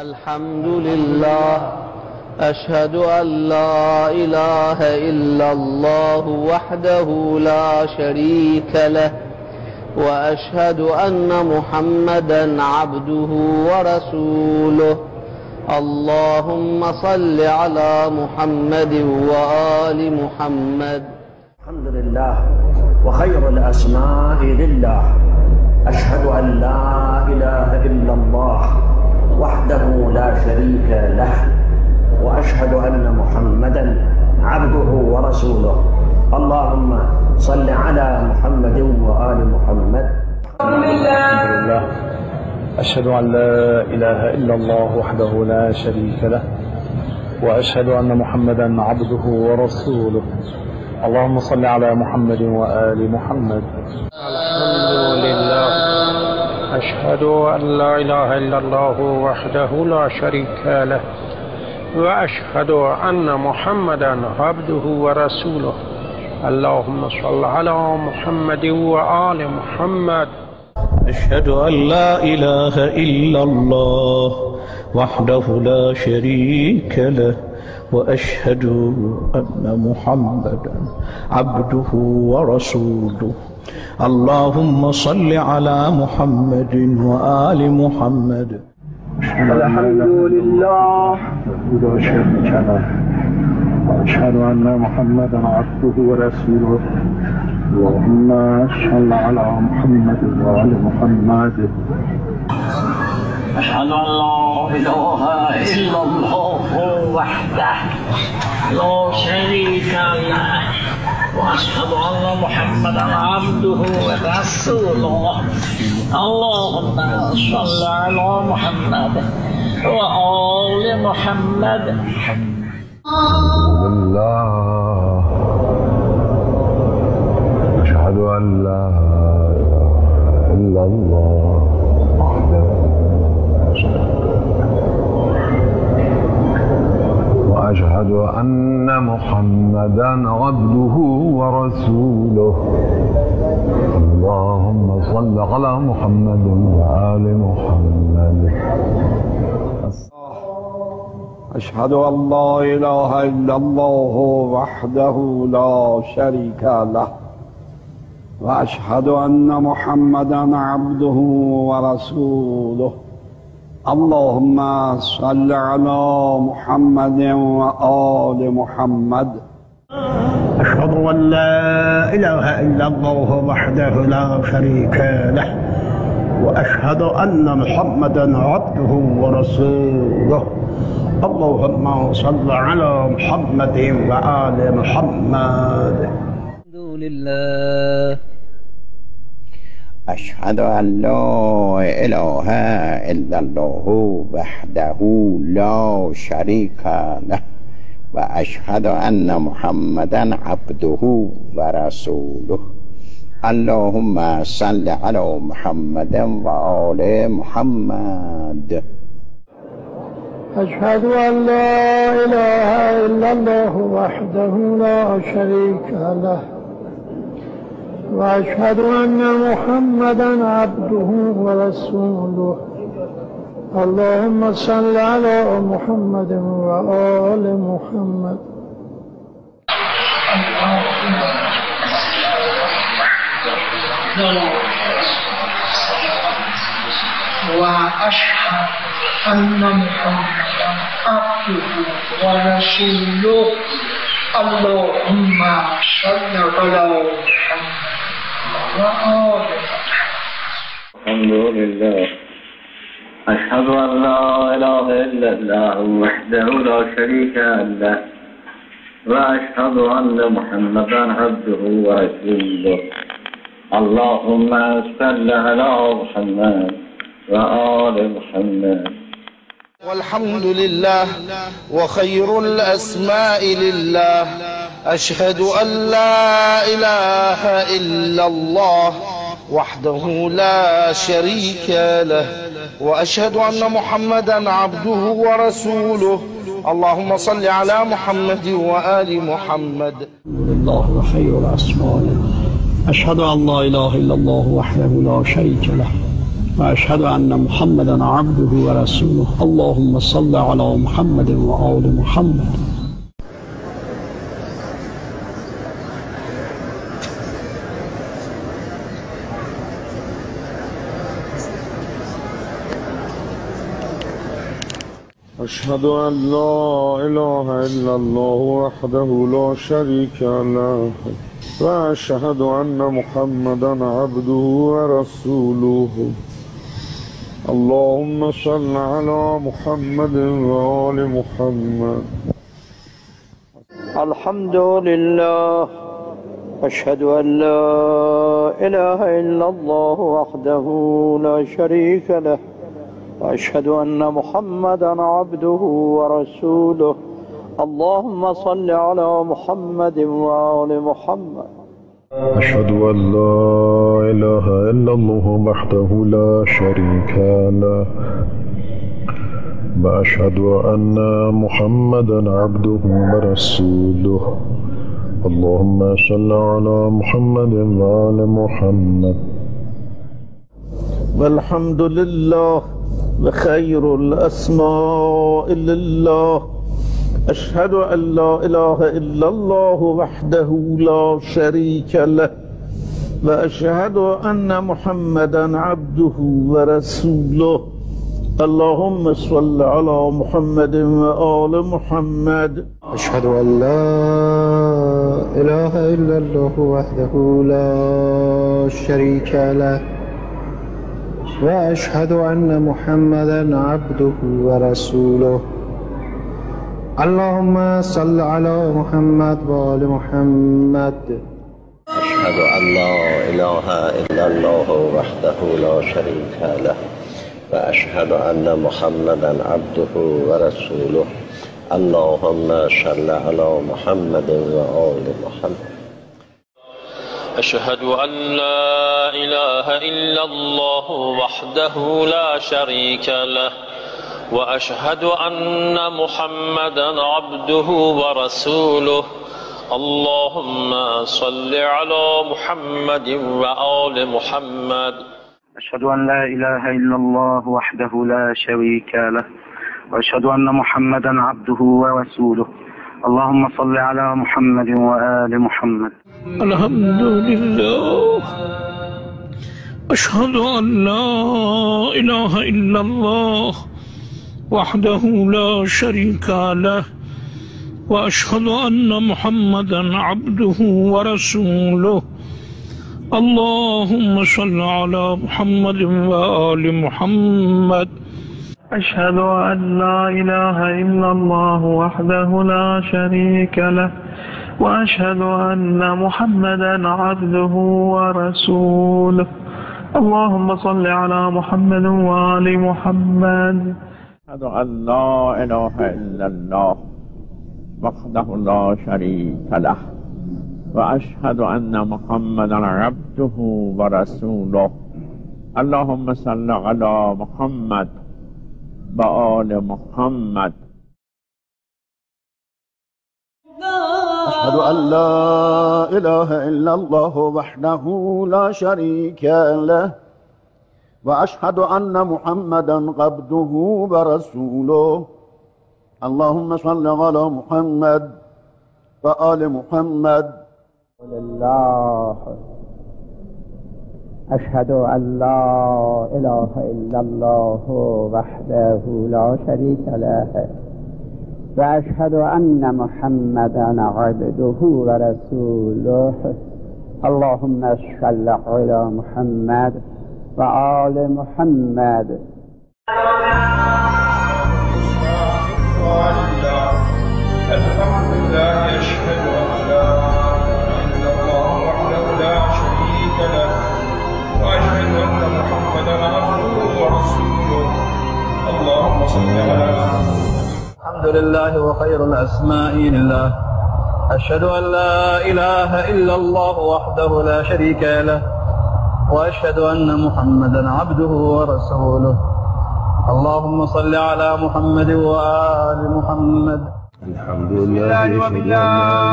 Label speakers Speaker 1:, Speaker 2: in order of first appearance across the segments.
Speaker 1: الحمد لله أشهد أن لا إله إلا الله وحده لا شريك له وأشهد أن محمدا عبده ورسوله. اللهم صل على محمد وآل محمد.
Speaker 2: الحمد لله وخير الأسماء لله أشهد أن لا إله إلا الله وحده لا شريك له وأشهد أن محمدا عبده ورسوله. اللهم صل على محمد وآل محمد.
Speaker 3: الحمد لله
Speaker 4: أشهد أن لا إله إلا الله وحده لا شريك له وأشهد أن محمدا عبده ورسوله. اللهم صل على محمد وآل محمد.
Speaker 5: أشهد أن لا إله إلا الله وحده لا شريك له وأشهد أن محمدا عبده ورسوله. اللهم صل على محمد وآل محمد.
Speaker 6: أشهد أن لا إله إلا الله وحده لا شريك له وأشهد أن محمدا عبده ورسوله. اللهم صل على محمد وآل محمد.
Speaker 4: الحمد لله لا شريك له وأشهد أن محمدا عبده ورسوله. اللهم صل على محمد وآل محمد.
Speaker 2: أشهد أن لا إله إلا الله وحده. لا شريك له. وأشهد أن محمدا عبده ورسوله. اللهم صل على محمد وآل محمد.
Speaker 7: الله أشهد أن لا إله إلا الله وحده لا شريك له وأشهد أن محمدا عبده ورسوله. اللهم صل على محمد وآل محمد.
Speaker 4: أشهد أن لا إله إلا الله وحده لا شريك له. وأشهد أن محمدا عبده ورسوله. اللهم صل على محمد وآل محمد.
Speaker 8: أشهد أن لا إله إلا الله وحده لا شريك له وأشهد أن محمدا عبده ورسوله. اللهم صل على محمد وآل محمد.
Speaker 1: الحمد لله.
Speaker 9: أشهد أن لا إله إلا الله وحده لا شريك له وأشهد أن محمدا عبده ورسوله. اللهم صل على محمد وآل محمد.
Speaker 8: أشهد أن لا إله إلا الله وحده لا شريك له. وأشهد أن محمدا عبده ورسوله. اللهم صل على محمد وآل محمد.
Speaker 3: وأشهد أن محمدا عبده ورسوله. اللهم صل على محمد.
Speaker 2: الحمد لله. أشهد أن لا إله إلا الله وحده لا شريك له وأشهد أن محمدا عبده ورسوله. اللهم صل على محمد وآل محمد.
Speaker 1: والحمد لله وخير الأسماء لله. أشهد أن لا إله إلا الله وحده لا شريك له وأشهد أن محمدا عبده ورسوله. اللهم صل على محمد وآل محمد.
Speaker 8: الله وخير الأسماء أشهد أن لا إله إلا الله وحده لا شريك له
Speaker 6: وأشهد أن محمدا عبده ورسوله. اللهم صل على محمد وآل محمد.
Speaker 10: أشهد أن لا إله إلا الله وحده لا شريك له وأشهد أن محمدا عبده ورسوله. اللهم صل على محمد وآل محمد.
Speaker 5: الحمد لله أشهد أن لا إله إلا الله وحده لا شريك له. وأشهد أن محمدا عبده ورسوله. اللهم صل على محمد وآل محمد.
Speaker 11: أشهد أن لا إله إلا الله وحده لا شريك له. وأشهد أن محمدا عبده ورسوله. اللهم صل على محمد وآل محمد.
Speaker 6: والحمد لله وخير الأسماء لله. أشهد أن لا إله إلا الله وحده لا شريك له. وأشهد أن محمدا عبده ورسوله. اللهم صل على محمد وآل محمد.
Speaker 12: أشهد أن لا إله إلا الله وحده لا شريك له. وأشهد أن محمدا عبده ورسوله. اللهم صل على محمد وآل محمد.
Speaker 9: أشهد أن لا إله إلا الله وحده لا شريك له. وأشهد أن محمدا عبده ورسوله. اللهم صل على محمد وآل محمد.
Speaker 13: أشهد أن لا إله إلا الله وحده لا شريك له وأشهد أن محمدا عبده ورسوله. اللهم صل على محمد وآل محمد.
Speaker 14: أشهد أن لا إله إلا الله وحده لا شريك له وأشهد أن محمدا عبده ورسوله. اللهم صل على محمد وآل محمد.
Speaker 6: الحمد لله. أشهد أن لا إله إلا الله وحده لا شريك له وأشهد أن محمدا عبده ورسوله. اللهم صل على محمد وآل محمد.
Speaker 15: أشهد أن لا إله إلا الله وحده لا شريك له وأشهد أن محمدا عبده ورسوله. اللهم صل على محمد وآل محمد.
Speaker 16: أشهد أن لا إله إلا الله وحده لا شريك له وأشهد أن محمدا عبده ورسوله. اللهم صل على محمد وآل محمد.
Speaker 17: أشهد أن لا إله إلا الله وحده لا شريك له وأشهد أن محمدا عبده ورسوله. اللهم صل على محمد وآل محمد.
Speaker 18: لله أشهد أن لا إله إلا الله وحده لا شريك له وأشهد أن محمدا عبده ورسوله. اللهم صل على محمد وآل محمد
Speaker 19: لله وخير الأسماء لله. أشهد أن لا إله إلا الله وحده لا شريك له وأشهد أن محمدا عبده ورسوله. اللهم صل على محمد وآل محمد.
Speaker 7: الحمد لله أشهد أن لا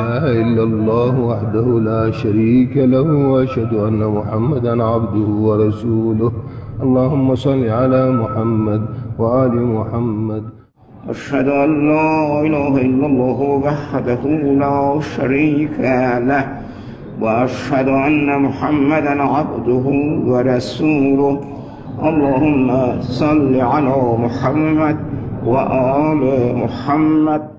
Speaker 7: إله إلا الله وحده لا شريك له وأشهد أن محمدا عبده ورسوله.
Speaker 19: اللهم صل على محمد وآل محمد.
Speaker 7: أشهد أن لا إله إلا الله وحده لا شريك له وأشهد أن محمدا عبده ورسوله. اللهم صل على محمد وآل محمد